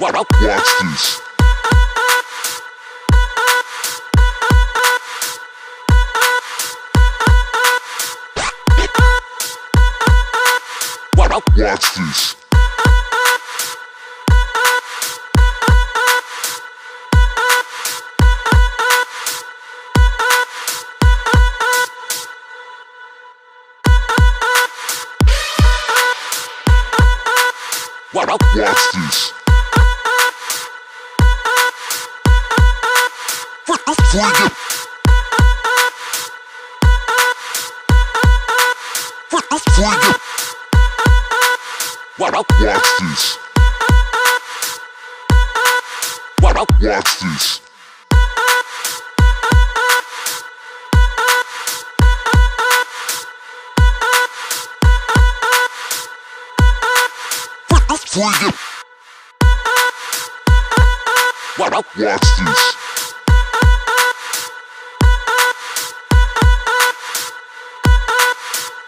Watch this. Watch this. Watch this. Fling it. Watch this. Watch this. It. Watch this.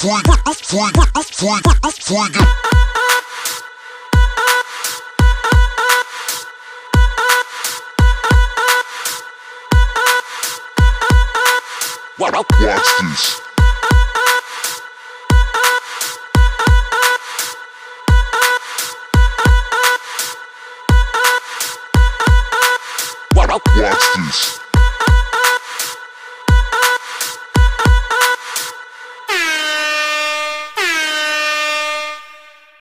Fling, fling, fling, fling it. Watch, this. Watch this.